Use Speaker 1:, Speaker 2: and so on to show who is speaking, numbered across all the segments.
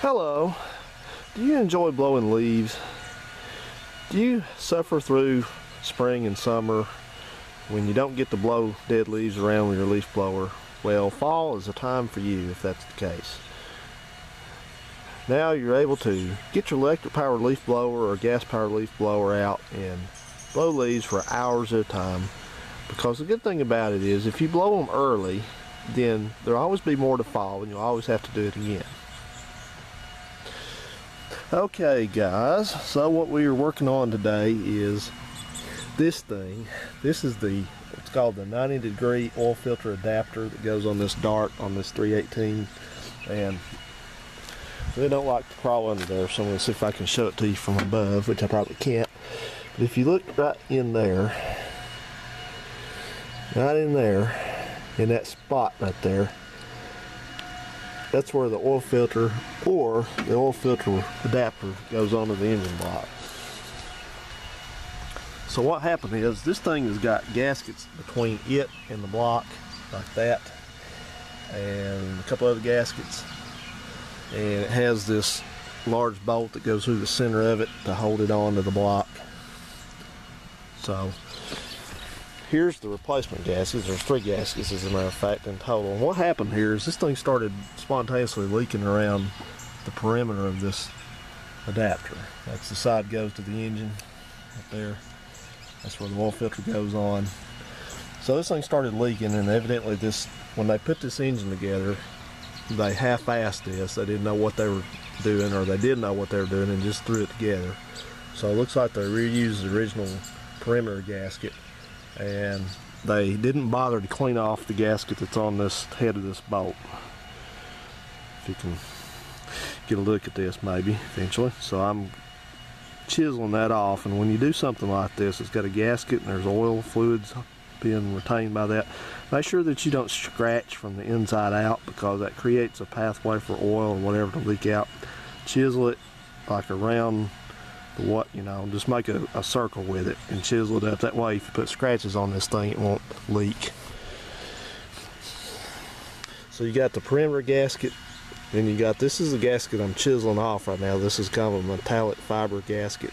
Speaker 1: Hello. Do you enjoy blowing leaves? Do you suffer through spring and summer when you don't get to blow dead leaves around with your leaf blower? Well, fall is a time for you if that's the case. Now you're able to get your electric powered leaf blower or gas powered leaf blower out and blow leaves for hours at a time because the good thing about it is if you blow them early then there'll always be more to fall and you'll always have to do it again. Okay guys, so what we are working on today is this thing. This is the, it's called the 90 degree oil filter adapter that goes on this dart on this 318 and they don't like to crawl under there so I'm to see if I can show it to you from above which I probably can't. But if you look right in there, right in there, in that spot right there, that's where the oil filter or the oil filter adapter goes onto the engine block. So what happened is this thing has got gaskets between it and the block like that and a couple other gaskets and it has this large bolt that goes through the center of it to hold it onto the block. So here's the replacement gaskets. There's three gaskets as a matter of fact in total. And what happened here is this thing started spontaneously leaking around the perimeter of this adapter. That's the side goes to the engine up there. That's where the oil filter goes on. So this thing started leaking and evidently this, when they put this engine together, they half-assed this. They didn't know what they were doing or they did know what they were doing and just threw it together. So it looks like they reused the original perimeter gasket and they didn't bother to clean off the gasket that's on this head of this bolt. If you can get a look at this maybe eventually. So I'm chiseling that off and when you do something like this it's got a gasket and there's oil fluids being retained by that make sure that you don't scratch from the inside out because that creates a pathway for oil or whatever to leak out chisel it like around what you know just make a, a, circle with it and chisel it up. That way if you put scratches on this thing it won't leak. So you got the perimeter gasket then you got this is the gasket I'm chiseling off right now. This is kind of a metallic fiber gasket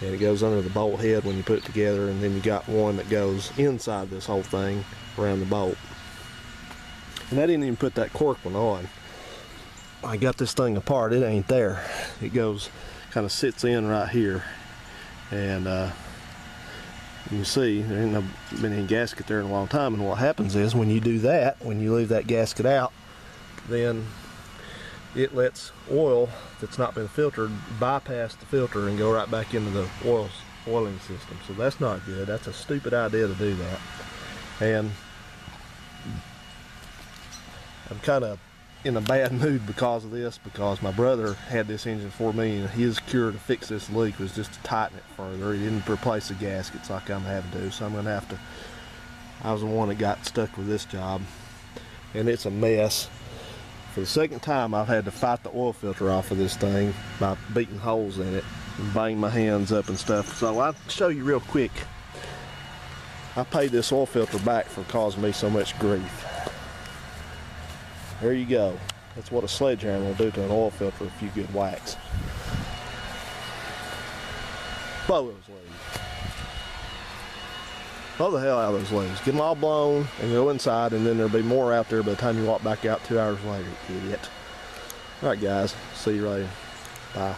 Speaker 1: and it goes under the bolt head when you put it together and then you got one that goes inside this whole thing around the bolt. And I didn't even put that cork one on. I got this thing apart. It ain't there. It goes kind of sits in right here. And uh, you can see there ain't no, been any gasket there in a long time. And what happens is when you do that when you leave that gasket out then it lets oil that's not been filtered bypass the filter and go right back into the oil oiling system. So that's not good. That's a stupid idea to do that. And I'm kind of in a bad mood because of this because my brother had this engine for me and his cure to fix this leak was just to tighten it further. He didn't replace the gaskets like I'm having to do so I'm going to have to, I was the one that got stuck with this job and it's a mess. For the second time I've had to fight the oil filter off of this thing by beating holes in it and bang my hands up and stuff. So I'll show you real quick. I paid this oil filter back for causing me so much grief. There you go. That's what a sledgehammer will do to an oil filter if you get whacks. Blow those leaves. Blow the hell out of those leaves. Get them all blown and go inside and then there'll be more out there by the time you walk back out two hours later, idiot. Alright guys, see you later. Bye.